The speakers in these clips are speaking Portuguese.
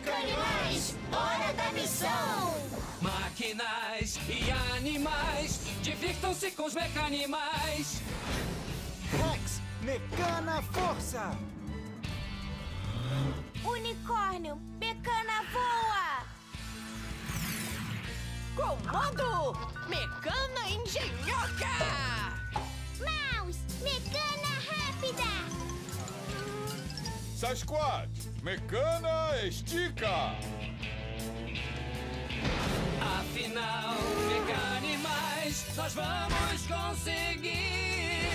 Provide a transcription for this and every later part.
Mecanimais, hora da missão! Máquinas e animais, divirtam-se com os mecanimais. Rex, Mecana Força! Unicórnio, Mecana voa! Comando Mecana Engenhoca! Mouse, Mecana rápida! Sasquatch, Mecana Estica! Afinal, mecanimais, nós vamos conseguir.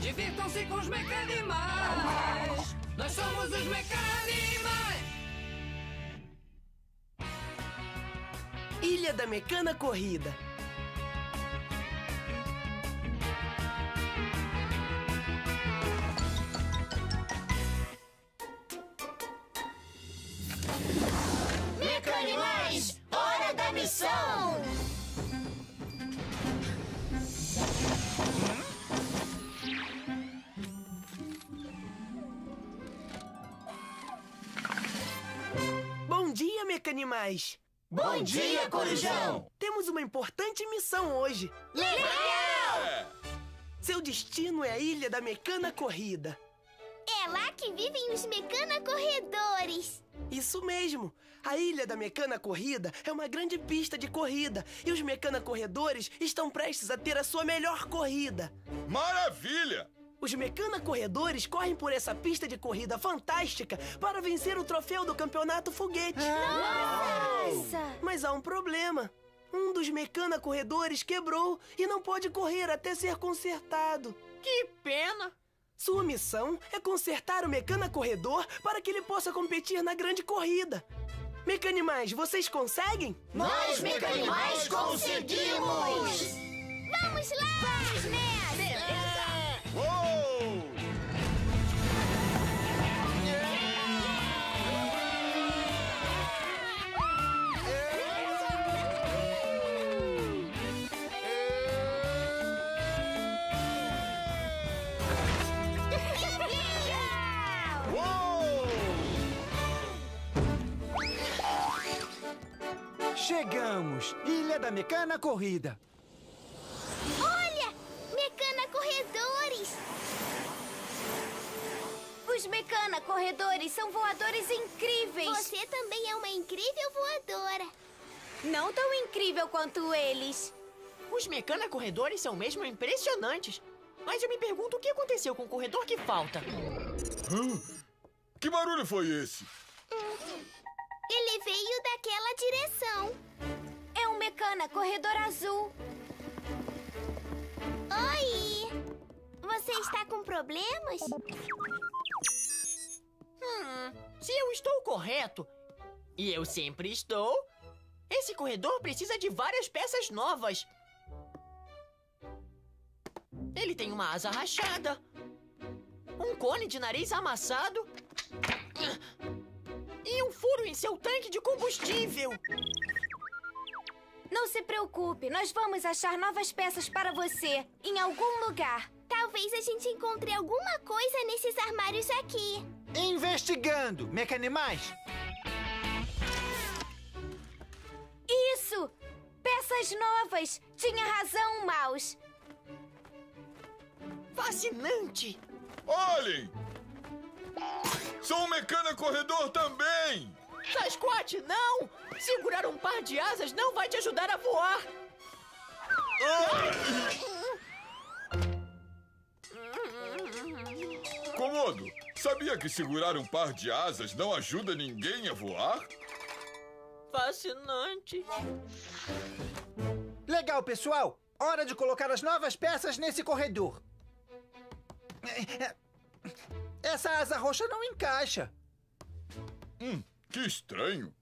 Divirtam-se com os mecanimais. Nós somos os mecanimais. Ilha da Mecana Corrida. Dia, Mecanimais! Bom dia, Corujão! Temos uma importante missão hoje. Legal! Seu destino é a Ilha da Mecana Corrida. É lá que vivem os Mecana Corredores! Isso mesmo! A Ilha da Mecana Corrida é uma grande pista de corrida e os Mecana Corredores estão prestes a ter a sua melhor corrida. Maravilha! Os Mecana Corredores correm por essa pista de corrida fantástica para vencer o troféu do Campeonato Foguete. Nossa! Mas há um problema. Um dos Mecana Corredores quebrou e não pode correr até ser consertado. Que pena! Sua missão é consertar o Mecana Corredor para que ele possa competir na grande corrida. Mecanimais, vocês conseguem? Nós, Mecanimais, conseguimos! Uou! Chegamos! Ilha da Mecana Corrida. Olha! Mecana Corredores! Os Mecana Corredores são voadores incríveis! Você também é uma incrível voadora! Não tão incrível quanto eles! Os Mecana Corredores são mesmo impressionantes. Mas eu me pergunto o que aconteceu com o corredor que falta. Que barulho foi esse? Ele veio daquela direção. É um Mecana Corredor Azul. Oi! Você está com problemas? Hum, se eu estou correto, e eu sempre estou, esse corredor precisa de várias peças novas. Ele tem uma asa rachada, um cone de nariz amassado furo em seu tanque de combustível. Não se preocupe, nós vamos achar novas peças para você em algum lugar. Talvez a gente encontre alguma coisa nesses armários aqui. Investigando! Mecanimais! Isso! Peças novas! Tinha razão, Mouse. Fascinante! Olhem! Sou um mecana corredor também! Sasquatch, não! Segurar um par de asas não vai te ajudar a voar! Comodo, sabia que segurar um par de asas não ajuda ninguém a voar? Fascinante! Legal, pessoal! Hora de colocar as novas peças nesse corredor. Essa asa roxa não encaixa. Hum, que estranho.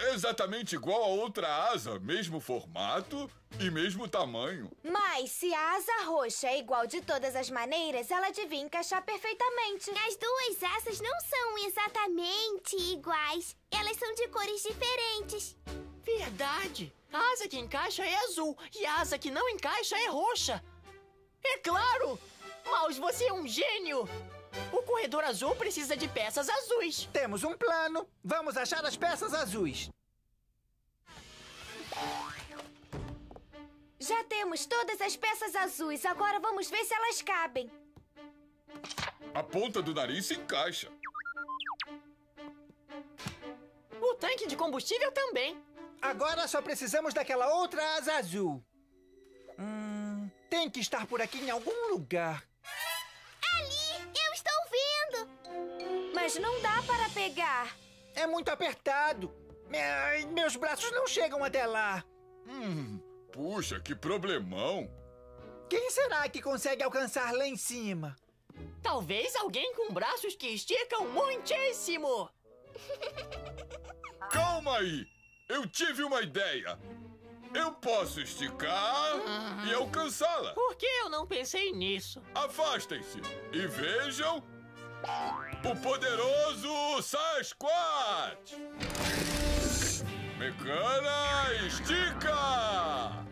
É exatamente igual a outra asa, mesmo formato e mesmo tamanho. Mas se a asa roxa é igual de todas as maneiras, ela devia encaixar perfeitamente. As duas asas não são exatamente iguais. Elas são de cores diferentes. Verdade! A asa que encaixa é azul e a asa que não encaixa é roxa. É claro! Mouse, você é um gênio! O corredor azul precisa de peças azuis. Temos um plano. Vamos achar as peças azuis. Já temos todas as peças azuis. Agora vamos ver se elas cabem. A ponta do nariz se encaixa. O tanque de combustível também. Agora só precisamos daquela outra asa azul. Hum, tem que estar por aqui em algum lugar. Mas não dá para pegar. É muito apertado. Meus braços não chegam até lá. Hum, puxa, que problemão. Quem será que consegue alcançar lá em cima? Talvez alguém com braços que esticam muitíssimo. Calma aí. Eu tive uma ideia. Eu posso esticar e alcançá-la. Por que eu não pensei nisso? Afastem-se e vejam o poderoso Sasquatch. Mecana, estica!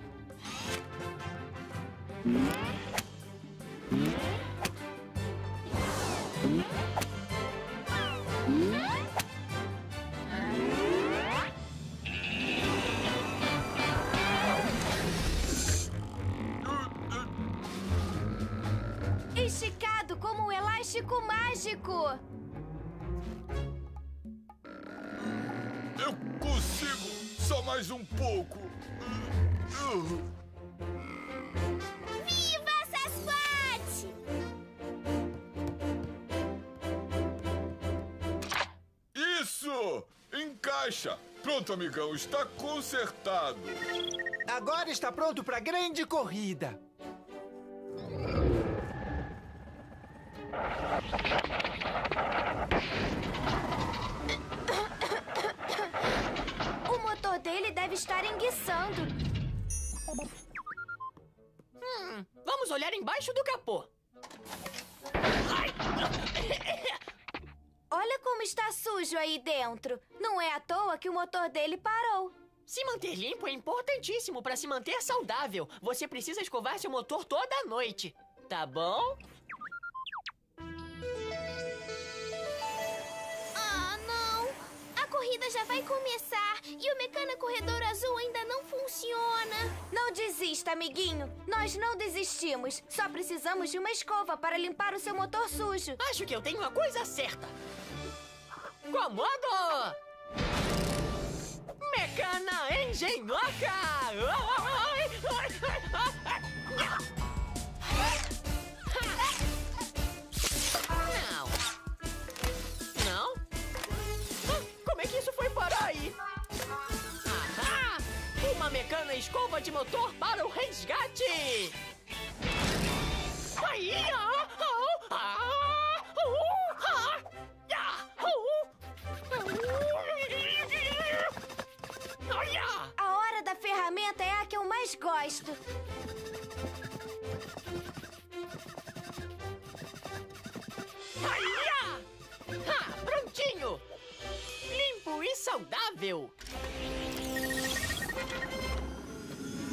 Elástico mágico. Eu consigo só mais um pouco. Viva Sasquatch! Isso! Encaixa! Pronto, amigão, está consertado. Agora está pronto para a grande corrida. O motor dele deve estar enguiçando. Hum, vamos olhar embaixo do capô. Ai! Olha como está sujo aí dentro. Não é à toa que o motor dele parou. Se manter limpo é importantíssimo para se manter saudável. Você precisa escovar seu motor toda noite. Tá bom? Vai começar e o Mecana Corredor Azul ainda não funciona. Não desista, amiguinho. Nós não desistimos. Só precisamos de uma escova para limpar o seu motor sujo. Acho que eu tenho a coisa certa. Comando! Mecana engenhoca! Não. escova de motor para o resgate! Aí, ah, ah, ah, uh, ah, ah, uh. Ah. A hora da ferramenta é a que eu mais gosto. Ah, prontinho! Limpo e saudável!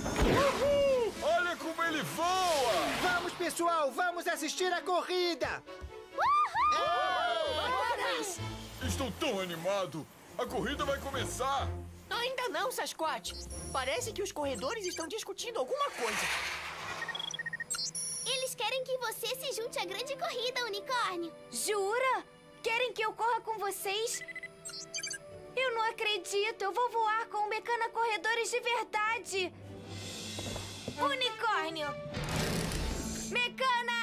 Uhul! Olha como ele voa! Vamos, pessoal, vamos assistir a corrida. Vamos! Estou tão animado! A corrida vai começar! Ainda não, Sasquatch. Parece que os corredores estão discutindo alguma coisa. Eles querem que você se junte à grande corrida, unicórnio. Jura? Querem que eu corra com vocês? Eu não acredito. Eu vou voar com o Mecana Corredores de verdade. Unicórnio! Mecana,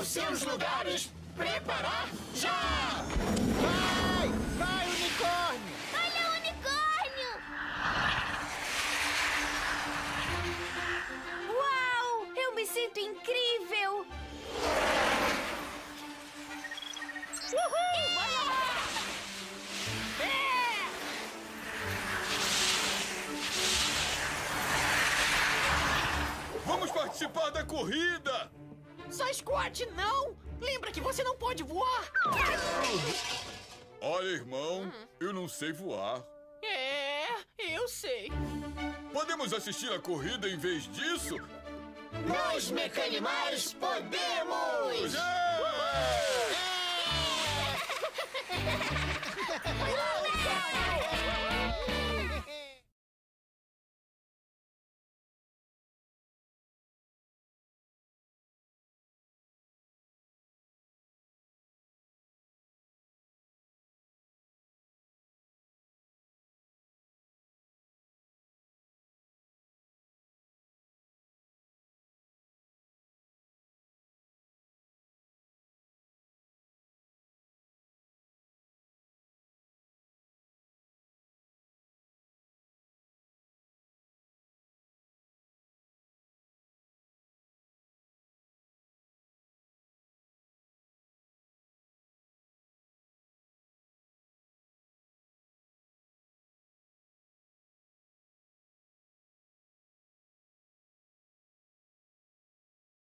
aos seus lugares. Preparar já! Vai! Vai, unicórnio! Olha o unicórnio! Uau! Eu me sinto incrível! Vamos participar da corrida! Sasquatch, não! Lembra que você não pode voar! Olha, irmão, eu não sei voar. É, eu sei. Podemos assistir a corrida em vez disso? Nós, Mecanimais, podemos! Yeah!